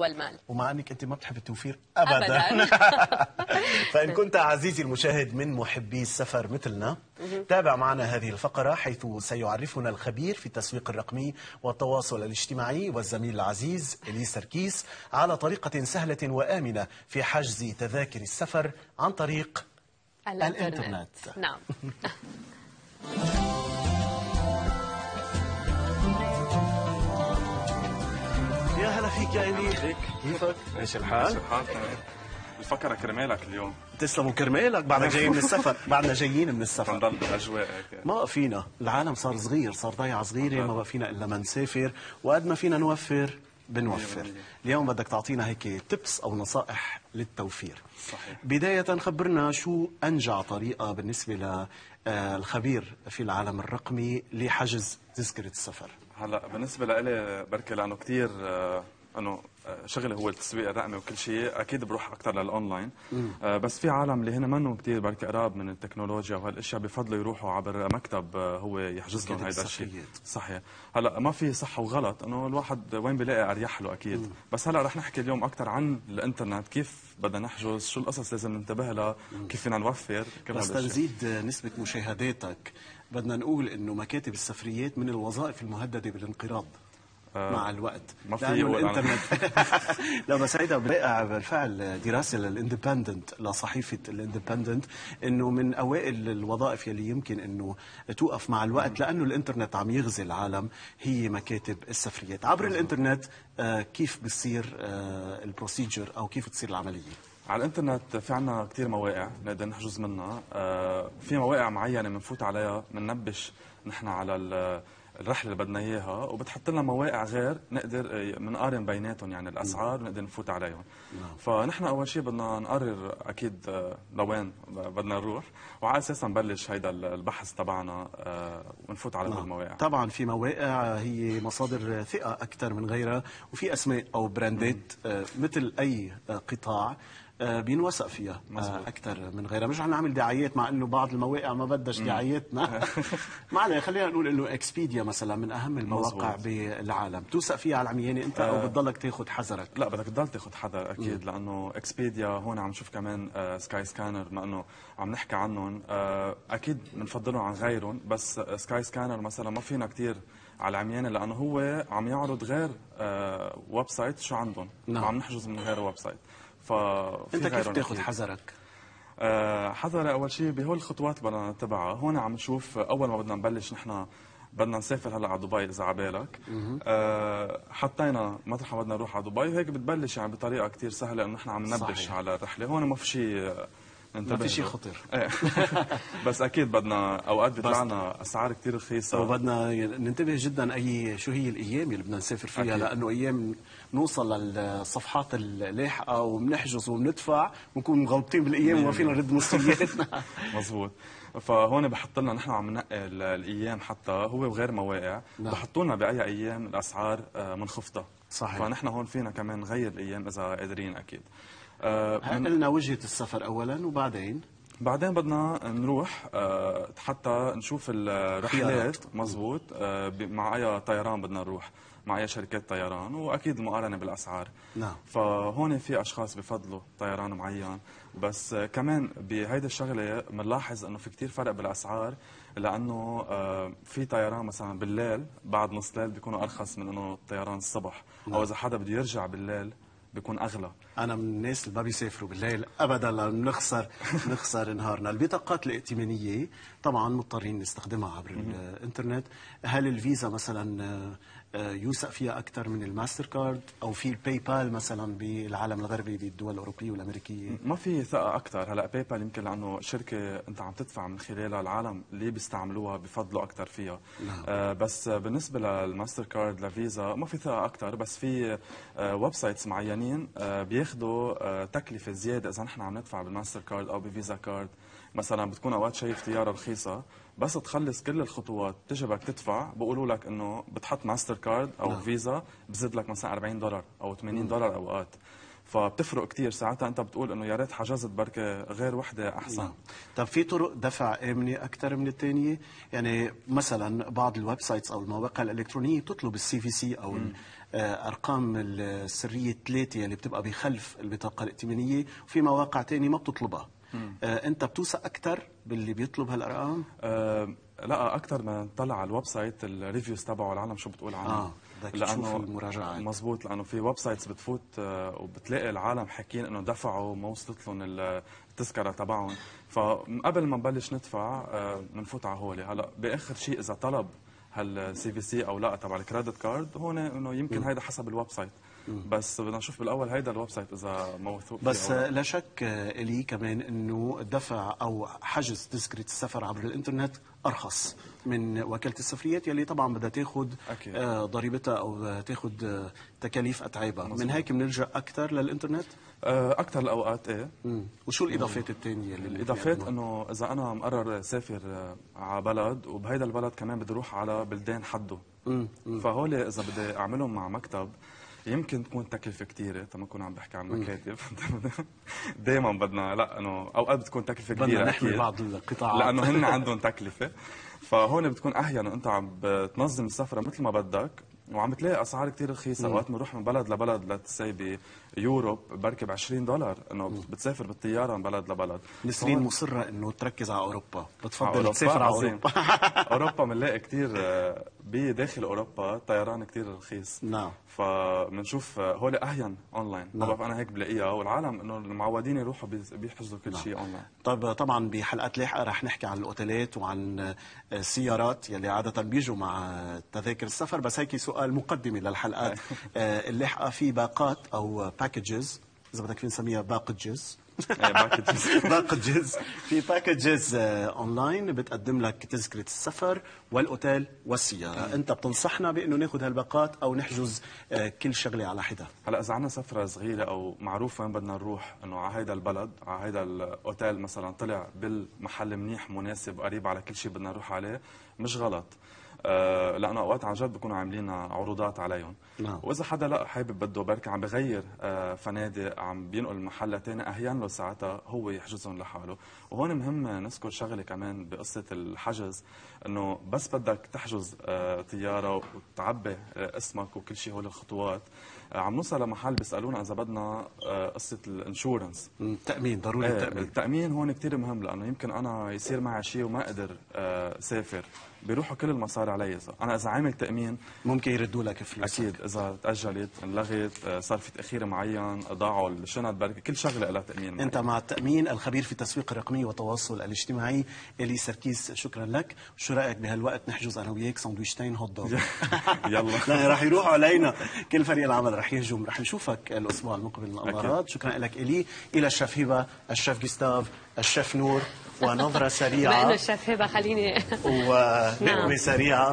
والمال. ومع أنك أنت ما بتحب التوفير ابدا, أبداً. فإن كنت عزيزي المشاهد من محبي السفر مثلنا تابع معنا هذه الفقرة حيث سيعرفنا الخبير في التسويق الرقمي والتواصل الاجتماعي والزميل العزيز الي سركيس على طريقة سهلة وآمنة في حجز تذاكر السفر عن طريق الإنترنت. نعم. الي فيك. كيفك؟ إيش الحال؟ الحال؟ تمام الفكرة كرمالك اليوم. تسلموا كرمالك. بعدنا جايين من السفر. بعدنا جايين من السفر. تنضل بالاجواء هيك. ما فينا. العالم صار صغير صار ضيعة صغيرة. ما بقى فينا إلا ما نسافر. وقد ما فينا نوفر بنوفر. اليوم بدك تعطينا هيك تبس أو نصائح للتوفير. صحيح. بداية خبرنا شو أنجع طريقة بالنسبة للخبير في العالم الرقمي لحجز تذكرة السفر. هلا بالنسبة لإلي بركي لأنه كثير إنه آه، شغلي هو التسويق الرقمي وكل شيء. أكيد بروح أكثر للأونلاين. آه، بس في عالم اللي هن منهم كثير بركي قراب من التكنولوجيا وهالأشياء بفضلوا يروحوا عبر مكتب آه، هو يحجز لهم هيدا الشيء. صحيح. هلأ ما في صح وغلط إنه الواحد وين بيلاقي أريح له أكيد. بس هلأ رح نحكي اليوم أكثر عن الإنترنت كيف بدنا نحجز شو القصص لازم ننتبه لها كيف فينا نوفر كل بس. تنزيد نسبة مشاهداتك بدنا نقول إنه مكاتب السفريات من الوظائف المهددة بالانقراض. مع الوقت. ما في. الإنترنت لا بس هيدا بالفعل. دراسة للإندبندنت لصحيفة الإندبندنت إنه من أوائل الوظائف يلي يمكن إنه توقف مع الوقت لأنه الإنترنت عم يغزي العالم. هي مكاتب السفريات. عبر الإنترنت آه، كيف بصير آه، ال procedure أو كيف تصير العملية؟ على الإنترنت في عنا كثير مواقع نقدر نحجز منها. آه، في مواقع معينة بنفوت عليها بننبش نحن على الرحلة اللي بدنا إياها وبتحط لنا مواقع غير نقدر آه، بنقارن بيناتهم يعني الأسعار نقدر نفوت عليهم. فنحن أول شيء بدنا نقرر أكيد آه، لوين بدنا نروح وعلى أساسا نبلش هيدا البحث تبعنا آه، ونفوت على هول المواقع. طبعا في مواقع هي مصادر ثقة أكثر من غيرها وفي أسماء أو brandات آه، مثل آه، قطاع آه، بينوثق فيها مظبوط. أكثر من غيرها. مش رح نعمل دعايات مع إنه بعض المواقع ما بدهاش دعاياتنا. ما عليه خلينا نقول إنه إكسبيديا مثلا من أهم المواقع. بالعالم. توثق فيها على العميانة أنت أو بتضلك تاخذ حذرك؟ لا بدك تضل تاخذ حذر أكيد لأنه اكسبيديا هون عم نشوف كمان آه، سكاي سكانر ما إنه عم نحكي عنهم. آه، أكيد بنفضلهم عن غيرهم بس آه، سكاي سكانر مثلا ما فينا كثير على العميانة لأنه هو عم يعرض غير آه، website شو عندهم. نعم. وعم نحجز من غير website أنت كيف غيرهم تاخذ أكيد. حذرك؟ آه، حذر أول شيء بهول الخطوات بدنا نتبعها هون عم نشوف أول ما بدنا نبلش نحن بدنا نسافر هلأ على دبي إذا على بالك آه حطينا مطرح ما بدنا نروح على دبي. وهيك بتبلش يعني بطريقة كتير سهلة إنه نحن عم ننبش صحيح. على الرحلة. هون ما في شيء ما في شيء. خطر إيه. بس أكيد بدنا أوقات بيطلع لنا أسعار كثير رخيصة وبدنا ننتبه جدا أي شو هي الأيام اللي بدنا نسافر فيها أكيد. لأنه أيام نوصل للصفحات اللاحقة وبنحجز وبندفع ونكون مغلطين بالأيام وما فينا نرد مصرياتنا مزبوط فهون بحط لنا نحن عم ننقي ال- الأيام حتى هو وغير مواقع نعم. بحطوا لنا بأي أيام الأسعار آه، منخفضة صحيح. فنحن هون فينا كمان نغير الأيام إذا قادرين أكيد آه، قلنا وجهة السفر اولا وبعدين؟ بعدين بدنا نروح آه، حتى نشوف الرحلات. مزبوط. آه، مع أي طيران بدنا نروح مع أي شركات طيران وأكيد المقارنه بالأسعار. نعم. فهون في أشخاص بفضلوا طيران معين. بس كمان بهيدي الشغلة بنلاحظ إنه في كتير فرق بالأسعار لأنه في طيران مثلا بالليل بعد نص ليل بيكونوا أرخص من إنه الطيران الصبح. أو إذا حدا بده يرجع بالليل بيكون أغلى. أنا من الناس اللي ما بيسافروا بالليل. ابدا لأنه نخسر نخسر نهارنا. البطاقات الائتمانية طبعا مضطرين نستخدمها عبر الإنترنت. هل الفيزا مثلا آه، يوثق فيها أكثر من الماستر كارد؟ أو في الباي بال مثلا بالعالم الغربي بالدول الأوروبية والأمريكية؟ ما في ثقة أكثر. هلأ باي بال يمكن لأنه شركة أنت عم تدفع من خلالها العالم اللي بيستعملوها بفضلوا أكثر فيها. نعم. آه بس بالنسبة للماستر كارد لفيزا ما في ثقة أكثر. بس في آه websites معينين آه بياخذوا آه تكلفة زيادة. إذا نحن عم ندفع بالماستر كارد أو بفيزا كارد مثلا بتكون أوقات شايف طياره رخيصة بس تخلص كل الخطوات تجي بدك تدفع. بقولوا لك إنه بتحط ماستر كارد أو نعم. فيزا بزيد لك مثلا 40 دولار أو 80 دولار أوقات. فبتفرق كثير ساعتها أنت بتقول إنه يا ريت حجزت بركي غير وحدة أحسن. نعم. طب في طرق دفع آمنة أكثر من الثانية؟ يعني مثلا بعض ال websites أو المواقع الإلكترونية بتطلب ال CVC آه، أرقام السرية الثلاثه اللي بتبقى بخلف البطاقة الائتمانية وفي مواقع تانية ما بتطلبها. آه، أنت بتوثق أكثر باللي بيطلب هالأرقام؟ أه لا أكثر ما نطلع على ال website ال reviews تبعه العالم شو بتقول عنه. آه، بدك تشوف المراجعات. مزبوط لأنه في websites بتفوت آه، وبتلاقي العالم حاكيين إنه دفعوا ما وصلت لهم التذكرة تبعهم. فقبل ما نبلش ندفع بنفوت على هولي. هلأ بآخر شيء إذا طلب هال CVC أو لا تبع ال credit card هون إنه يمكن هيدا حسب ال website بس بدنا نشوف بالأول هيدا ال website إذا موثوق بس لا. شك آه، إلي كمان إنه الدفع أو حجز تذكره السفر عبر الإنترنت أرخص من وكالة السفريات يلي طبعا بدها تاخذ. آه، ضريبتها أو تاخذ آه، تكاليف أتعابها. من هيك بنلجأ أكثر للإنترنت. أكثر الأوقات إيه. وشو الإضافات الثانية اللي الإضافات؟ إنه إذا أنا مقرر سافر آه، على بلد وبهيدا البلد كمان بدي أروح على بلدان حده. فهول إذا بدي أعملهم مع مكتب يمكن تكون تكلفة كثيرة تما نكون عم بحكي عن مكاتب. دائما بدنا لا إنه أوقات بتكون تكلفة بدنا كبيرة نحمي بعض القطاعات. لأنه هن عندهم تكلفة. فهون بتكون أحيانا إنت عم بتنظم السفرة مثل ما بدك وعم بتلاقي أسعار كثير رخيصة. اوقات بنروح من بلد لبلد لتسي ب Europe بركب 20 دولار إنه بتسافر بالطيارة من بلد لبلد. نسرين مصرة إنه تركز على أوروبا. بتفضل تسافر على. أوروبا. أوروبا بنلاقي كثير بداخل أوروبا طيران كثير رخيص. نعم. فبنشوف هول اهين اونلاين نعم. بعرف أنا هيك بلاقيها. والعالم إنه المعودين يروحوا بيحجزوا كل شيء اونلاين طيب طبعا بحلقات لاحقه رح نحكي عن الأوتيلات وعن السيارات يلي عادة بيجوا مع تذاكر السفر. بس هيك سؤال مقدمه للحلقات. آه، اللاحقه في باقات أو packages إذا بدك نسميها باكجز packages. باكجز في باكجز اونلاين بتقدم لك تذكرة السفر والأوتيل والسيارة. أنت بتنصحنا بإنه ناخذ هالباقات أو نحجز آه، كل شغلة على حدة. هلا إذا عندنا سفرة صغيرة أو معروف وين بدنا نروح؟ إنه على هيدا البلد على هيدا الأوتيل مثلا طلع بالمحل منيح مناسب قريب على كل شيء بدنا نروح عليه. مش غلط. لأنه أوقات عن جد بكونوا عاملين عروضات عليهم. نعم. وإذا حدا لا حابب بده بركي عم بغير آه فنادق عم بينقل محل لتاني اهين له ساعتها هو يحجزهم لحاله. وهون مهم نذكر شغلة كمان بقصة الحجز إنه بس بدك تحجز آه طيارة وتعبي آه اسمك وكل شيء هول الخطوات. آه عم نوصل لمحل بيسألونا إذا بدنا آه قصة الإنشورنس. مم، تأمين ضروري التامين التأمين هون كتير مهم لأنه يمكن أنا يصير معي شيء وما أقدر آه سافر بيروحوا كل المصاري علي. إذا أنا إذا عامل تأمين ممكن يردوا لك فلوسك. أكيد. إذا تأجلت انلغت آه صار في تأخير معين ضاعوا الشنط بركي كل شغلة لها تأمين معي. أنت مع التأمين الخبير في التسويق الرقمي والتواصل الاجتماعي إلي سركيس شكرا لك. شو رأيك بهالوقت نحجز أنا وياك سندويشتين هوت دوغ يلا. لا رح يروحوا علينا. كل فريق العمل رح يهجم. رح نشوفك الأسبوع المقبل الامارات شكرا لك إلي. إلى الشيف هبة الشيف جوستاف الشيف نور. ونظرة بما انه سريعة. الشيف هبه خليني. ونقمه نعم. سريعة.